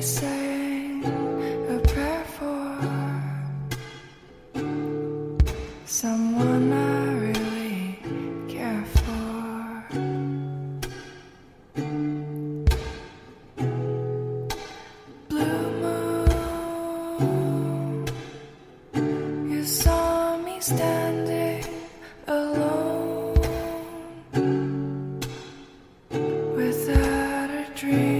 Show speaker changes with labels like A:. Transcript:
A: we a prayer for someone I really care for. Blue moon, you saw me standing alone without a dream.